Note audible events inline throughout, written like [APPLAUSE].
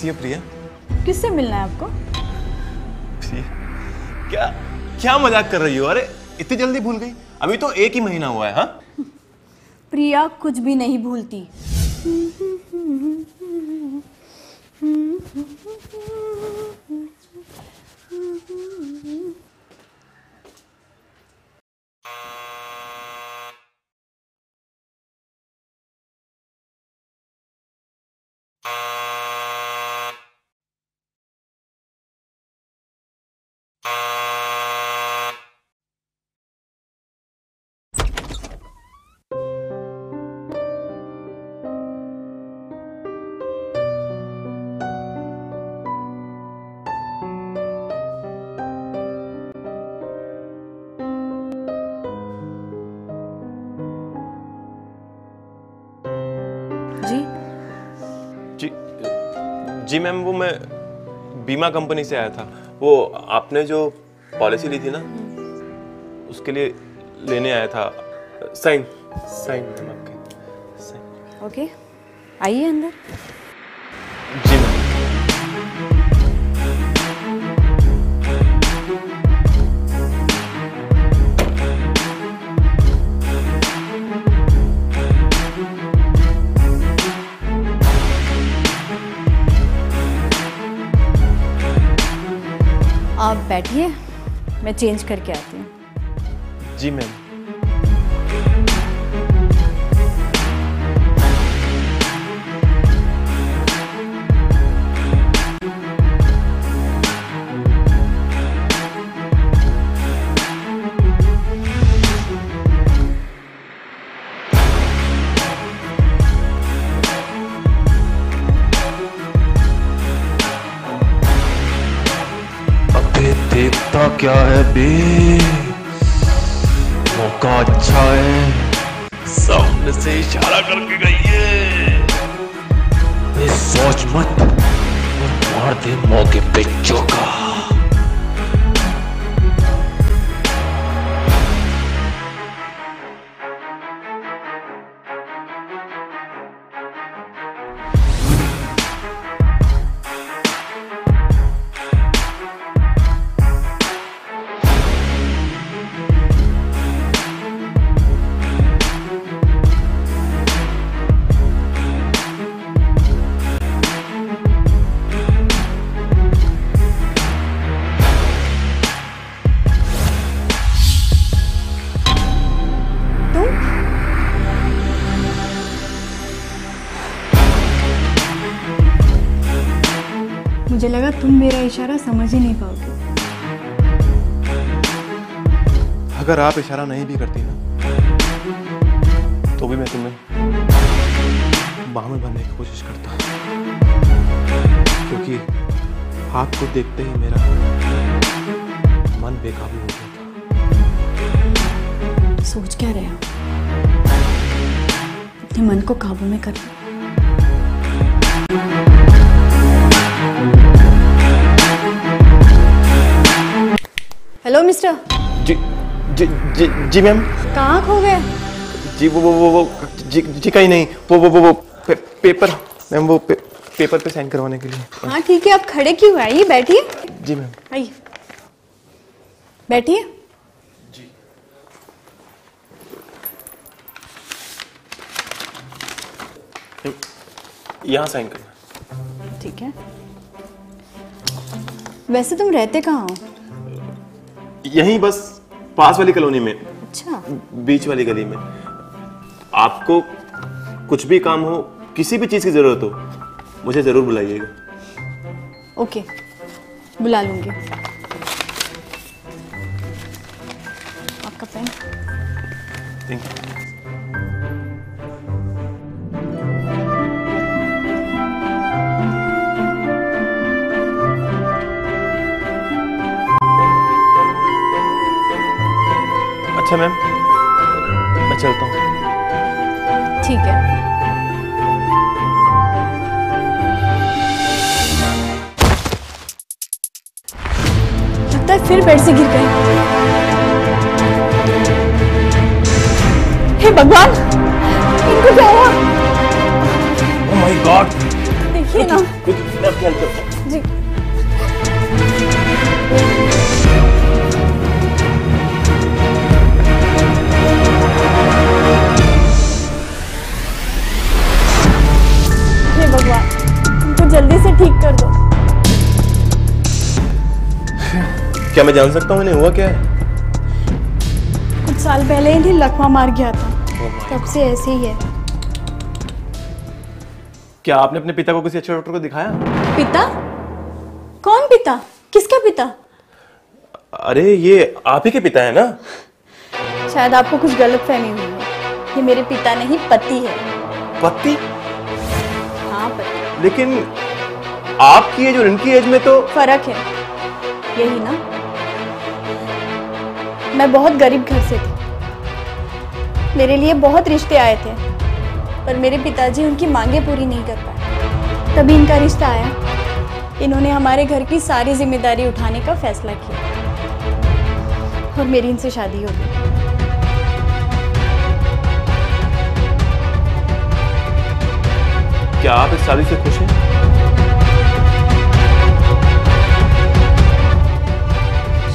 कैसी है प्रिया? किससे मिलना है आपको? प्रिया क्या क्या मज़ाक कर रही हो? अरे इतनी जल्दी भूल गई। अभी तो एक ही महीना हुआ है हाँ? प्रिया कुछ भी नहीं भूलती। [LAUGHS] जी मैम वो मैं बीमा कंपनी से आया था। वो आपने जो पॉलिसी ली थी ना उसके लिए लेने आया था। साइन। साइन मैम आपके। साइन। ओके आइए अंदर। जी मैम। बैठिए मैं चेंज करके आती हूँ। जी मैम करके गई है। सोच मत मार दे मौके पे चौका। इशारा समझ ही नहीं पाओगे। अगर आप इशारा नहीं भी करती ना तो भी मैं तुम्हें बाह में भरने की कोशिश करता क्योंकि आपको देखते ही मेरा मन बेकाबू हो गया था। सोच क्या रहे हो अपने मन को काबू में कर हेलो मिस्टर जी जी जी जी मैम कहाँ खो गए? जी वो वो वो वो जी जी कहीं नहीं। वो वो वो वो पे, पेपर मैम वो पे, पेपर पे साइन करवाने के लिए। हाँ ठीक है आप खड़े क्यों हैं? आइए बैठिए। जी मैम आइए। बैठिए। यहाँ साइन करना। ठीक है। वैसे तुम रहते कहाँ हो? यहीं बस पास वाली कॉलोनी में। अच्छा। बीच वाली गली में। आपको कुछ भी काम हो किसी भी चीज़ की ज़रूरत हो मुझे ज़रूर बुलाइएगा। ओके बुला लूँगी। आपका पेन थैंक यू अच्छा मैम मैं चलता हूँ ठीक है लगता है फिर बेड से गिर गए हे भगवान इनको क्या हुआ ओह माय गॉड देखिए ना जी भगवान। इनको जल्दी से ठीक कर दो। क्या मैं जान सकता हूँ इन्हें हुआ क्या है? कुछ साल पहले इन्हें लकवा मार गया था। Oh तब से ऐसे ही है। क्या आपने अपने पिता को किसी अच्छे डॉक्टर को दिखाया? पिता? कौन पिता? किसका पिता? अरे ये आप ही के पिता है ना? शायद आपको कुछ गलत फहमी हुई है। ये मेरे पिता नहीं पति हाँ। पति? लेकिन आपकी एज और इनकी एज में तो फ़र्क है। यही ना? मैं बहुत गरीब घर से थी। मेरे लिए बहुत रिश्ते आए थे, पर मेरे पिताजी उनकी मांगे पूरी नहीं कर पाए। तभी इनका रिश्ता आया। इन्होंने हमारे घर की सारी ज़िम्मेदारी उठाने का फैसला किया। और मेरी इनसे शादी हो गई। क्या आप इस शादी से खुश हैं?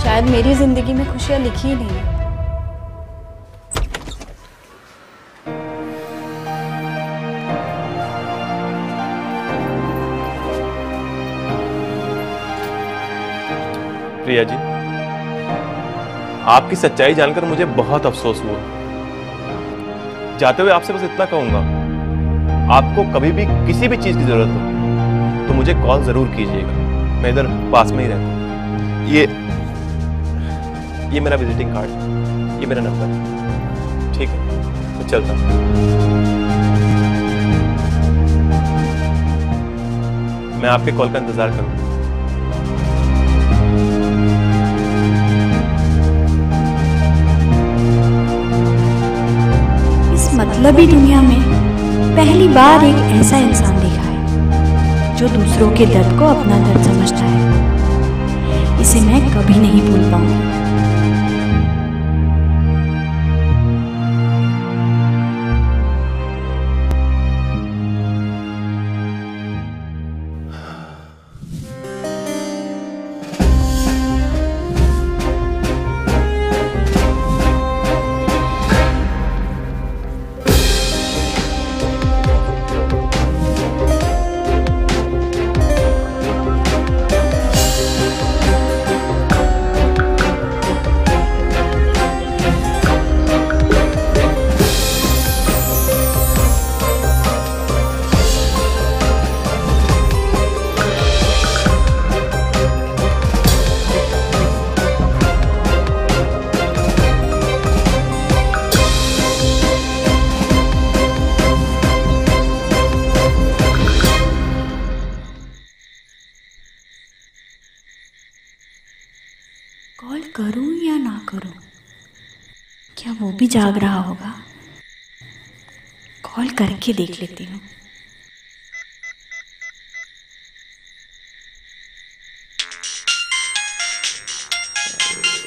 शायद मेरी ज़िंदगी में खुशियाँ लिखी ही नहीं प्रिया जी आपकी सच्चाई जानकर मुझे बहुत अफसोस हुआ। जाते हुए आपसे बस इतना कहूँगा। आपको कभी भी किसी भी चीज़ की ज़रूरत हो तो मुझे कॉल ज़रूर कीजिएगा। मैं इधर पास में ही रहता हूँ। ये ये मेरा विजिटिंग कार्ड ये मेरा नंबर है। ठीक है, मैं चलता हूँ। मैं आपके कॉल का इंतज़ार करूँगा। मतलबी दुनिया में पहली बार एक ऐसा इंसान देखा है, जो दूसरों के दर्द को अपना दर्द समझता है। इसे मैं कभी नहीं भूल पाऊँगी। भी जाग रहा होगा। कॉल करके देख लेती हूँ।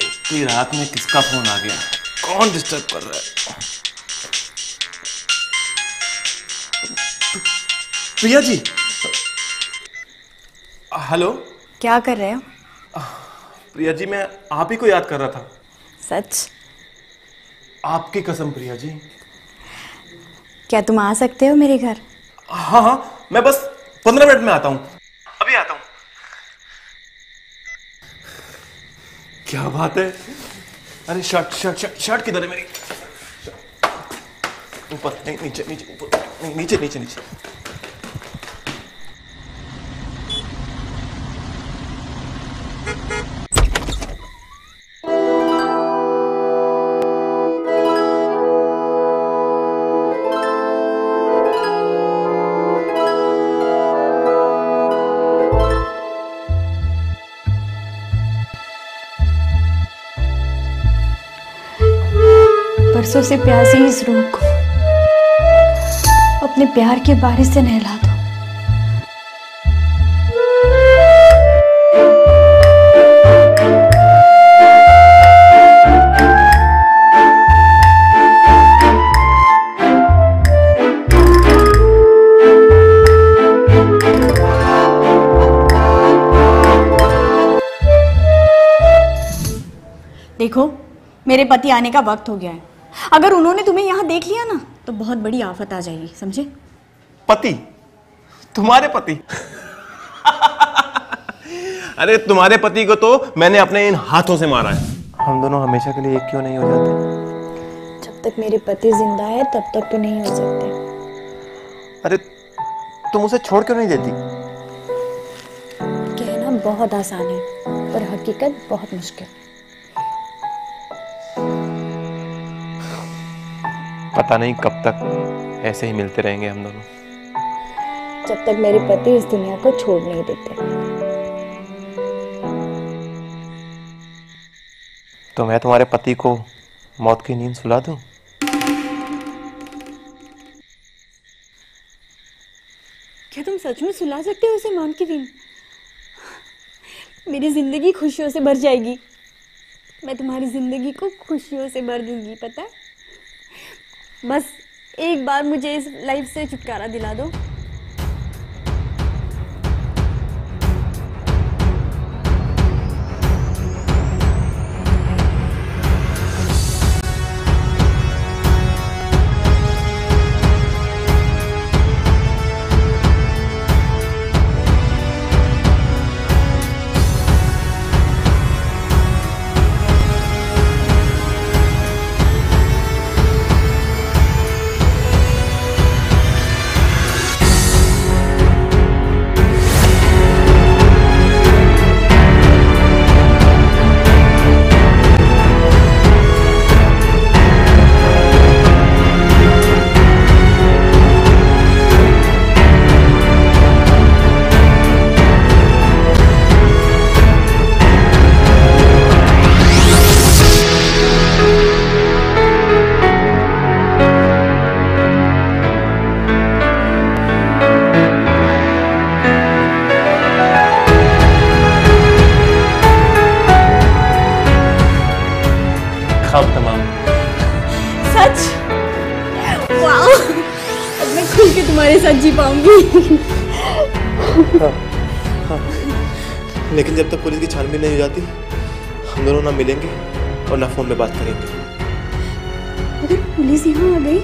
इतनी रात में किसका फ़ोन आ गया? कौन डिस्टर्ब कर रहा है? प्रिया जी। हेलो क्या कर रहे हो? प्रिया जी मैं आप ही को याद कर रहा था। सच? आपकी कसम प्रिया जी। क्या तुम आ सकते हो मेरे घर? हाँ हाँ मैं बस पंद्रह मिनट में आता हूँ। अभी आता हूँ। क्या बात है? अरे शर्ट शर्ट शर्ट शर्ट किधर है मेरी? ऊपर नहीं नीचे नीचे ऊपर नहीं नीचे नीचे नीचे। बरसों से प्यासी इस रूह को। अपने प्यार के बारिश से नहला दो। देखो, मेरे पति आने का वक्त हो गया है। अगर उन्होंने तुम्हें यहाँ देख लिया ना तो बहुत बड़ी आफत आ जाएगी समझे? पति तुम्हारे पति। अरे तुम्हारे पति को तो मैंने अपने इन हाथों से मारा है। हम दोनों हमेशा के लिए एक क्यों नहीं हो जाते? जब तक मेरे पति ज़िंदा है तब तक तो नहीं हो सकते। अरे तुम उसे छोड़ क्यों नहीं देती? कहना बहुत आसान है पर हकीकत बहुत मुश्किल। पता नहीं कब तक ऐसे ही मिलते रहेंगे हम दोनों। जब तक मेरे पति इस दुनिया को छोड़ नहीं देते। तो मैं तुम्हारे पति को मौत की नींद सुला दूँ? क्या तुम सच में सुला सकते हो उसे मौन की नींद मेरी ज़िंदगी खुशियों से भर जाएगी। मैं तुम्हारी ज़िंदगी को खुशियों से भर दूँगी पता है? बस एक बार मुझे इस लाइफ से छुटकारा दिला दो। जब तक पुलिस की छानबीन नहीं हो जाती हम दोनों ना मिलेंगे और ना फ़ोन पे बात करेंगे। अगर पुलिस यहाँ आ गई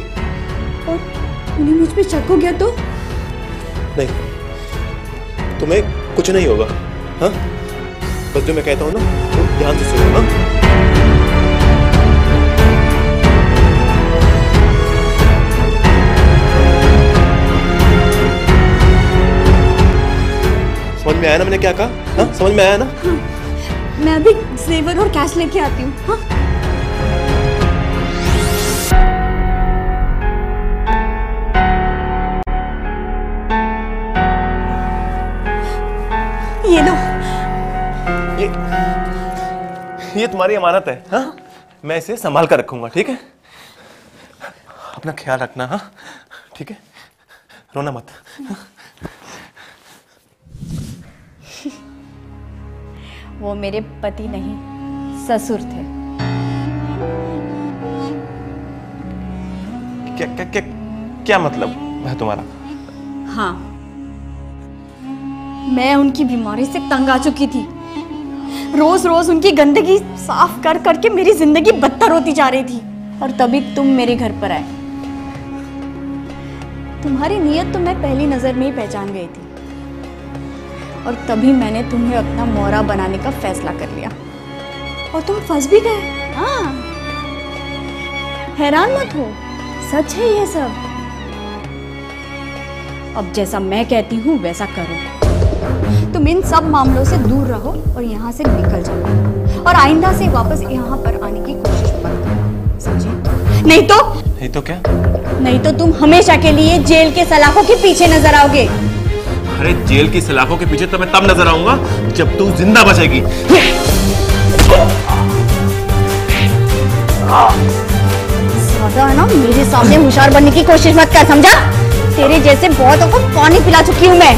और उन्हें मुझ पर शक हो गया तो? नहीं तुम्हें कुछ नहीं होगा हाँ? बस जो मैं कहता हूँ ना तो ध्यान से सुनो हाँ? समझ में आया ना मैंने क्या कहा? हाँ समझ में आया ना? मैं अभी जेवर और कैश लेके आती हूँ हाँ? ये लो। ये ये तुम्हारी अमानत है हाँ? मैं इसे संभाल कर रखूँगा ठीक है? अपना ख्याल रखना हाँ? ठीक है? रोना मत वो मेरे पति नहीं ससुर थे। क्या क्या क्या क्या मतलब है तुम्हारा? हाँ। मैं उनकी बीमारी से तंग आ चुकी थी। रोज रोज उनकी गंदगी साफ़ कर करके मेरी ज़िंदगी बदतर होती जा रही थी। और तभी तुम मेरे घर पर आए। तुम्हारी नीयत तो मैं पहली नज़र में ही पहचान गई थी। और तभी मैंने तुम्हें अपना मोहरा बनाने का फैसला कर लिया। और तुम फंस भी गए? हाँ। हैरान मत हो। सच है ये सब? अब जैसा मैं कहती हूँ वैसा करो। तुम इन सब मामलों से दूर रहो और यहाँ से निकल जाओ। और आइंदा से वापस यहाँ पर आने की कोशिश मत करो समझे? नहीं तो? नहीं तो क्या? नहीं तो तुम हमेशा के लिए जेल के सलाखों के पीछे नज़र आओगे। अरे जेल की सलाखों के पीछे तो मैं तब नज़र आऊँगा जब तू ज़िंदा बचेगी। ना, मेरे सामने होशियार बनने की कोशिश मत कर, समझा? तेरे जैसे बहुतों को पानी पिला चुकी हूँ मैं।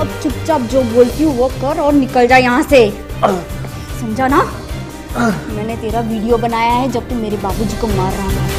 अब चुपचाप जो बोलती हूँ वो कर और निकल जा यहाँ से। समझा ना? मैंने तेरा वीडियो बनाया है जब तू मेरे बाबूजी को मार रहा था।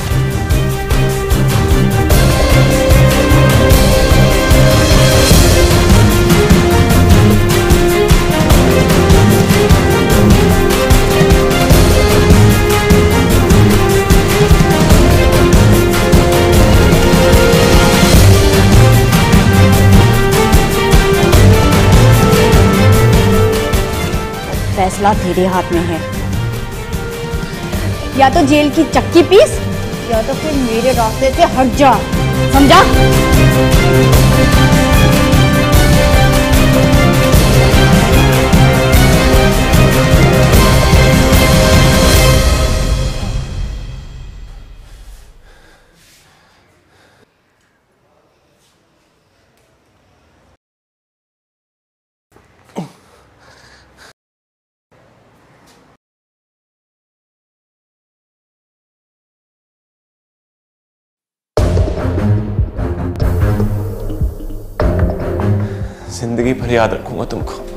फैसला तेरे हाथ में है। या तो जेल की चक्की पीस, या तो फिर मेरे रास्ते से हट जा। समझा? ज़िंदगी भर याद रखूँगा तुमको।